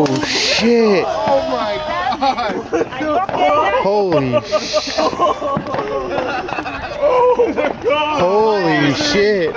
Oh shit! Oh my god! Holy, shit! Oh my god! holy shit!